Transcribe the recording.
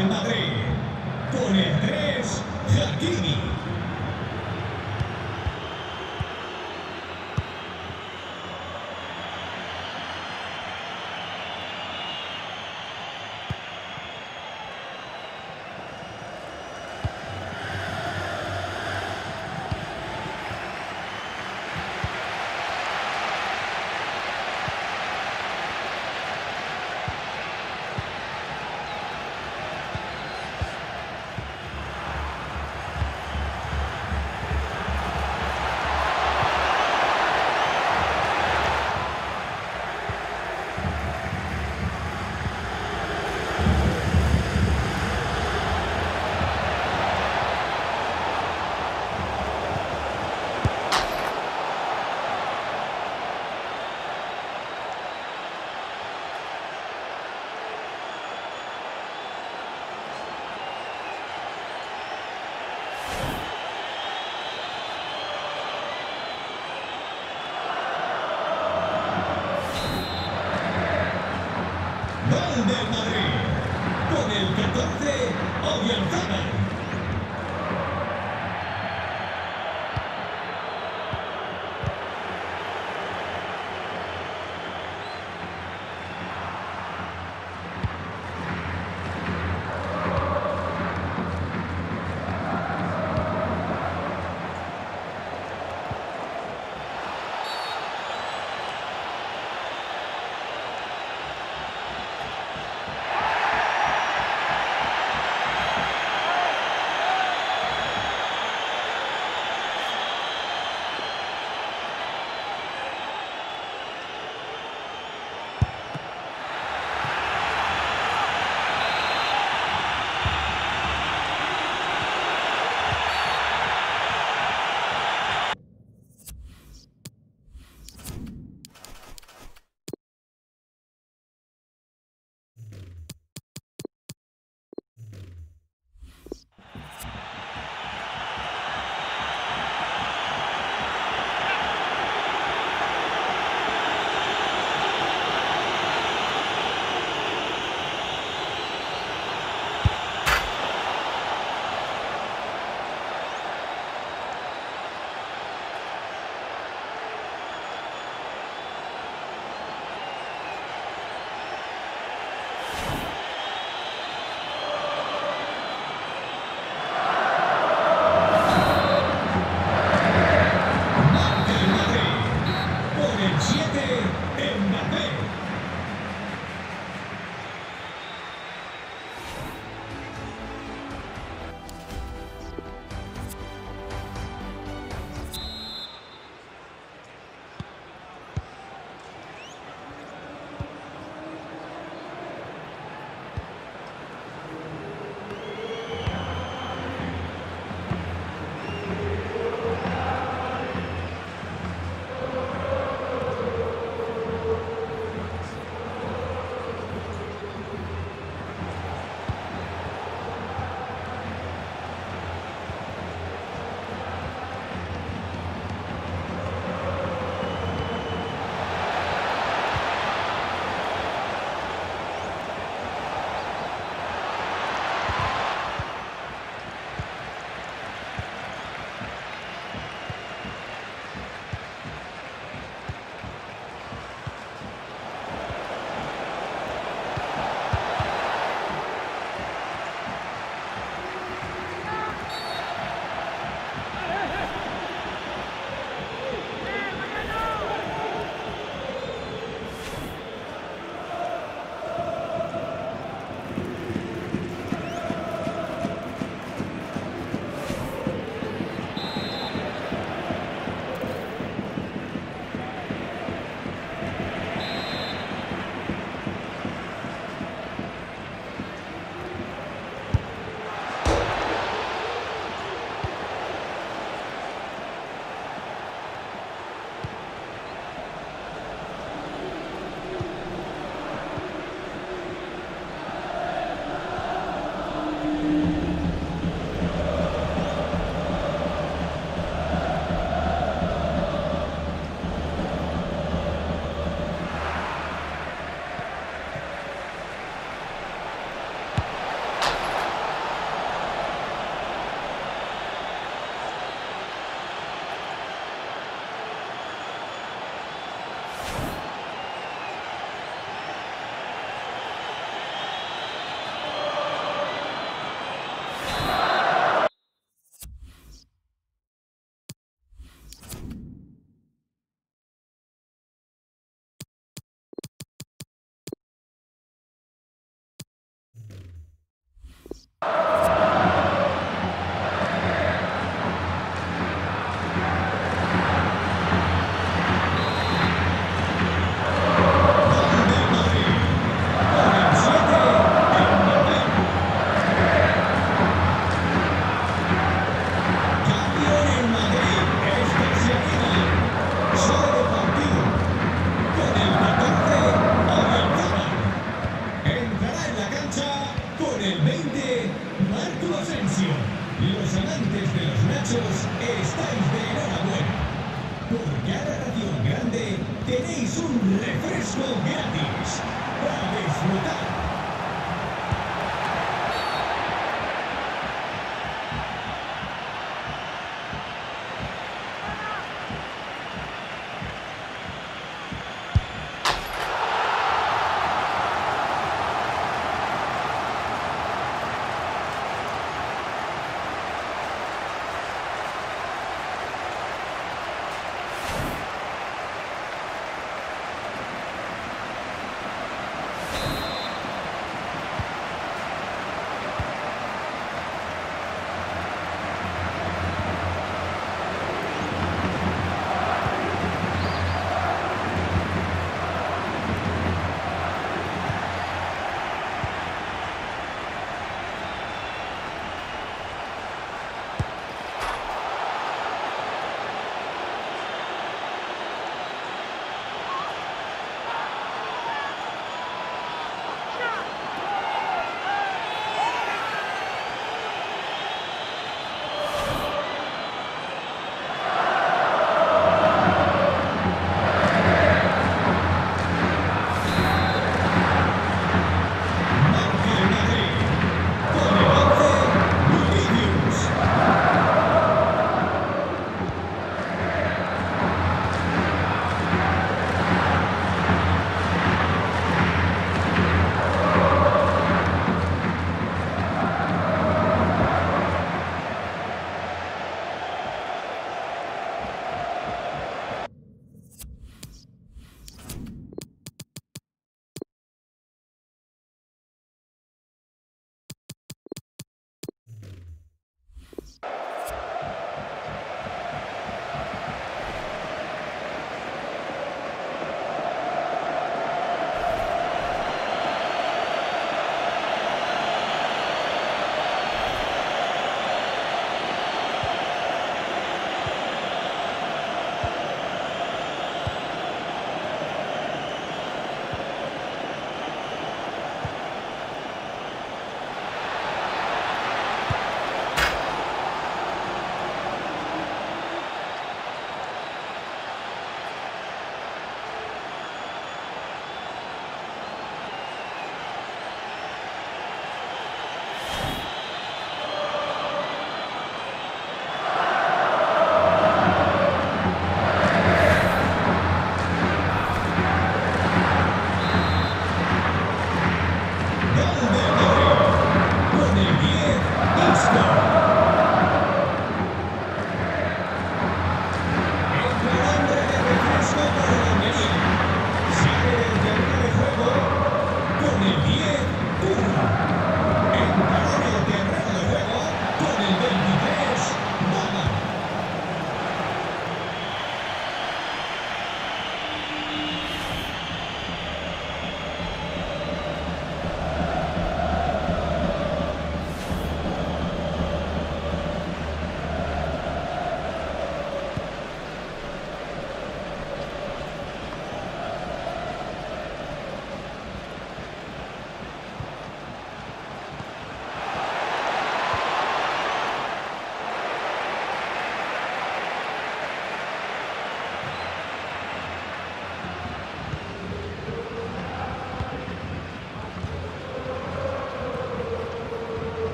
del Madrid. Con el 3, Hakimi.